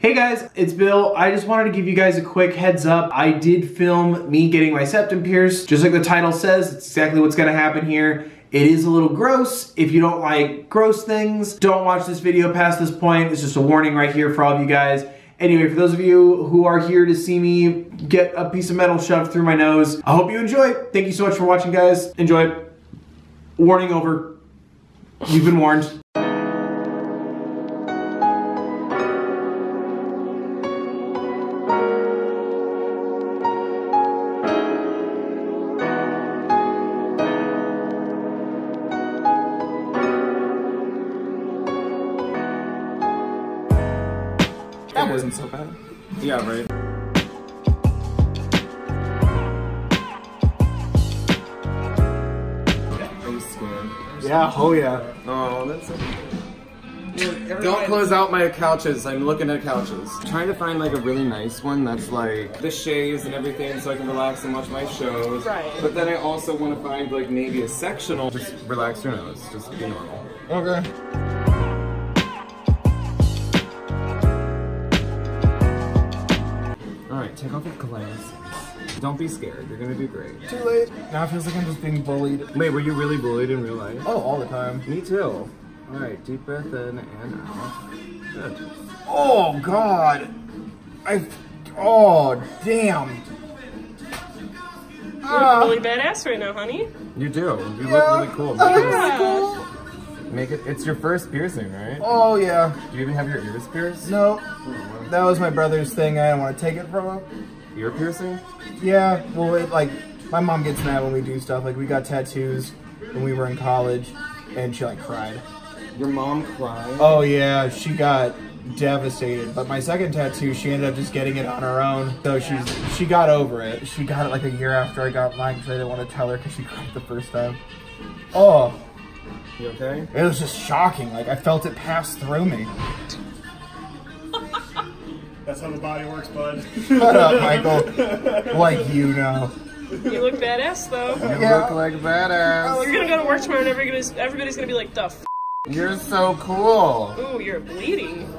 Hey guys, it's Bill. I just wanted to give you guys a quick heads up. I did film me getting my septum pierced. Just like the title says, it's exactly what's gonna happen here. It is a little gross. If you don't like gross things, don't watch this video past this point. It's just a warning right here for all of you guys. Anyway, for those of you who are here to see me get a piece of metal shoved through my nose, I hope you enjoy. Thank you so much for watching, guys. Enjoy. Warning over. You've been warned. Wasn't so bad. Yeah, right. Are you scared? Yeah, oh yeah. Oh, that's Don't close out my couches. I'm looking at couches. trying to find like a really nice one that's like the shades and everything so I can relax and watch my shows. Right. But then I also want to find like maybe a sectional. Just relax your nose. Just be normal. Okay. Take off your glasses. Don't be scared. You're gonna do great. Too late. Now it feels like I'm just being bullied. Wait, were you really bullied in real life? Oh, all the time. Me too. Alright, deep breath in and out. Good. Oh God. I. Oh damn. You look ah. really badass right now, honey. You do. You Yeah. look really cool. I Make look really cool. Make it. It's your first piercing, right? Oh yeah. Do you even have your ears pierced? No, that was my brother's thing. I didn't want to take it from him. Ear piercing? Yeah. Well, it, like my mom gets mad when we do stuff. Like we got tattoos when we were in college, and she like cried. Your mom cried. Oh yeah, she got devastated. But my second tattoo, she ended up just getting it on her own. So she's she got over it. She got it like a year after I got mine because I didn't want to tell her because she cried the first time. Oh, You okay? it was just shocking. Like I felt it pass through me. That's how the body works, bud. Shut up, Michael. Like you know. You look badass though. You Yeah. look like a badass. You're gonna go to work tomorrow and everybody's, everybody's gonna be like, the f You're so cool. Ooh, you're bleeding.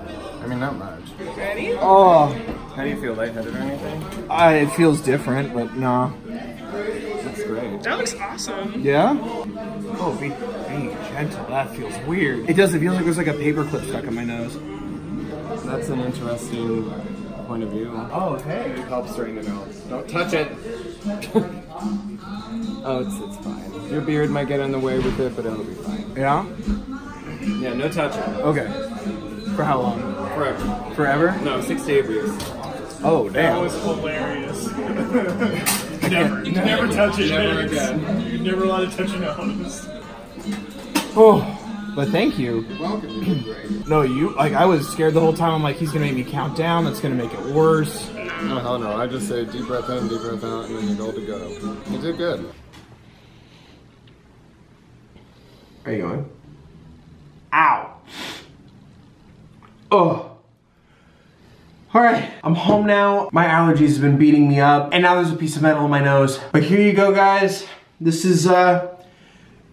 I mean, not much. Ready? Oh, How do you feel? Lightheaded or anything? I, it feels different, but no. That's great. That looks awesome. Yeah? Oh, be, be gentle. That feels weird. It does. It feels like there's like a paperclip stuck in my nose. That's an interesting point of view. Oh, hey. It helps straighten it out. Don't touch it. oh, it's it's fine. Your beard might get in the way with it, but it'll be fine. Yeah? Yeah, no touching. Okay. For how long? Forever. Forever? No, six to eight weeks. Oh, damn. That was hilarious. never, never touch it. Never It's- again. You're never allowed to touch your nose. Oh, but thank you. Welcome. You did great. No, you, like, I was scared the whole time. I'm like, he's gonna make me count down. That's gonna make it worse. No, hell no. I just say deep breath in, deep breath out, and then you're all to go. You did good. Are you going? Ow. Oh. All right, I'm home now. My allergies have been beating me up, and now there's a piece of metal in my nose. But here you go, guys. This is uh,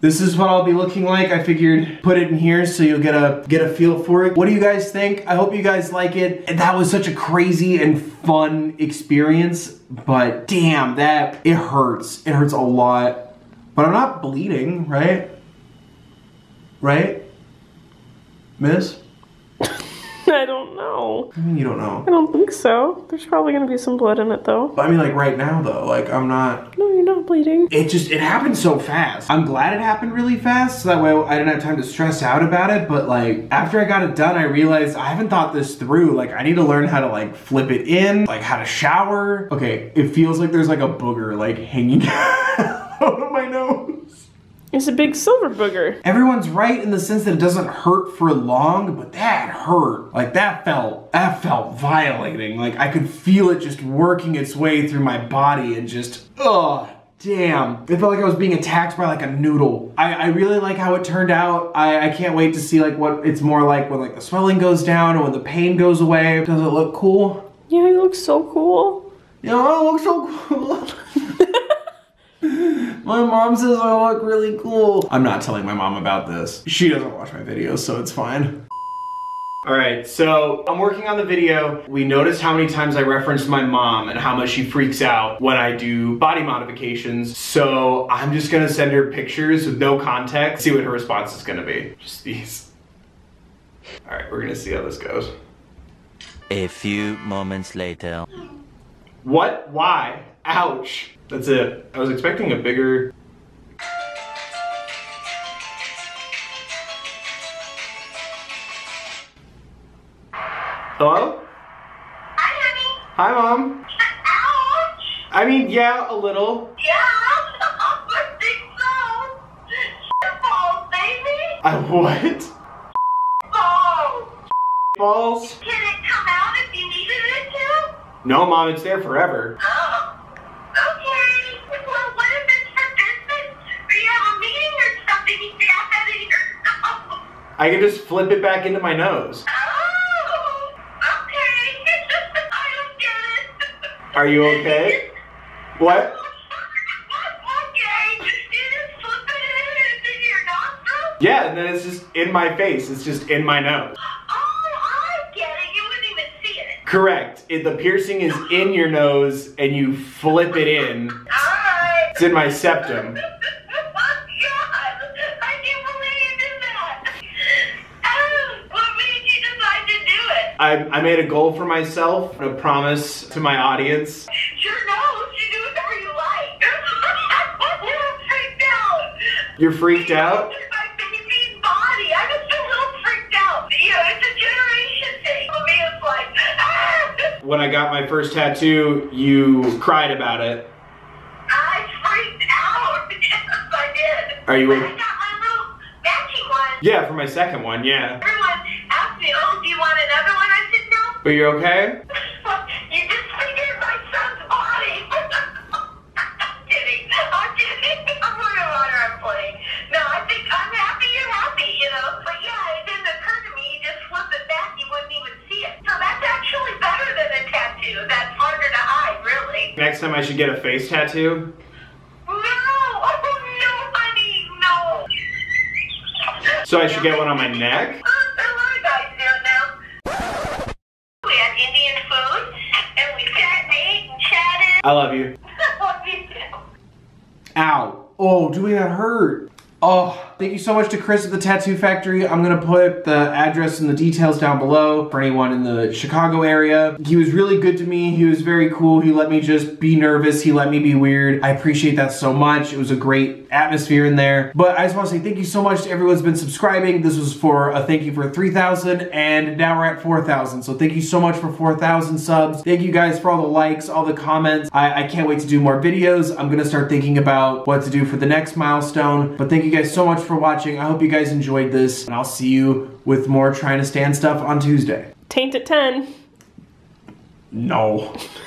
this is what I'll be looking like. I figured put it in here so you'll get a get a feel for it. What do you guys think? I hope you guys like it. That was such a crazy and fun experience. But damn, that it hurts. It hurts a lot. But I'm not bleeding, right? Right? Miss? I don't know. I mean, you don't know. I don't think so. There's probably gonna be some blood in it though. I mean, like right now though, like I'm not. No, you're not bleeding. It just it happened so fast. I'm glad it happened really fast, so that way I didn't have time to stress out about it. But like after I got it done, I realized I haven't thought this through. Like I need to learn how to like flip it in, like how to shower. Okay, it feels like there's like a booger like hanging out of my nose. It's a big silver booger. Everyone's right in the sense that it doesn't hurt for long, but that hurt. Like that felt that felt violating. Like I could feel it just working its way through my body and just ugh. Damn. It felt like I was being attacked by like a noodle. I, I really like how it turned out. I, I can't wait to see like what it's more like when like the swelling goes down or when the pain goes away. Does it look cool? Yeah, it looks so cool. Yeah, know, I look so cool. my mom says I look really cool. I'm not telling my mom about this. She doesn't watch my videos, so it's fine. All right, so I'm working on the video. We noticed how many times I referenced my mom and how much she freaks out when I do body modifications. So I'm just gonna send her pictures with no context, see what her response is gonna be. Just these. All right, we're gonna see how this goes. A few moments later. What? Why? Ouch. That's it. I was expecting a bigger. Hello? Hi, honey. Hi, Mom. Ouch. I mean, yeah, a little. Yeah, I think so. Shit balls, baby. I what? Balls. Balls? Can it come out if you needed it to? No, Mom, it's there forever. Oh. Okay. Well, what if it's for business? Or you have a meeting or something? You got that in your nose. I can just flip it back into my nose. Oh. Okay. I don't get it. Are you okay? What? Okay. You just it into your nostril? Yeah, and then it's just in my face. It's just in my nose. Oh, I get it. You wouldn't even see it. Correct. It, the piercing is in your nose and you flip it in. Alright. It's in my septum. Oh, God. I can't believe you did that. Oh, what made you decide to do it? I, I made a goal for myself, a promise to my audience. Your nose, you do whatever you like. I'm freaked out. You're freaked out? My baby's body. I'm just a little freaked out. You know, it's a generation thing. For me, it's like, ah. When I got my first tattoo, you cried about it. I freaked out. Yes, I did. Are you- I got my little matching one. Yeah, for my second one, yeah. Everyone asked me, oh, do you want another one? I said, no. But you're okay? you just figured my son's body. I'm kidding. I'm kidding. I'm putting a water I'm playing. No, I think I'm happy you're happy, you know. But yeah, it didn't occur to me. You just flip it back, you wouldn't even see it. So that's actually better than a tattoo. That's harder to hide, really. Next time I should get a face tattoo. No! Oh, no, honey, no. So I should get one on my neck? I love you. Love you too. Ow. Oh, dude, that hurt. Oh, thank you so much to Chris at the Tattoo Factory. I'm gonna put the address and the details down below for anyone in the Chicago area. He was really good to me. He was very cool. He let me just be nervous. He let me be weird. I appreciate that so much. It was a great atmosphere in there. But I just wanna say thank you so much to everyone who's been subscribing. This was for a thank you for 3,000 and now we're at 4,000. So thank you so much for 4,000 subs. Thank you guys for all the likes, all the comments. I, I can't wait to do more videos. I'm gonna start thinking about what to do for the next milestone. But thank you guys so much for watching. I hope you guys enjoyed this and I'll see you with more trying to stan stuff on Tuesday. Taint at 10. No.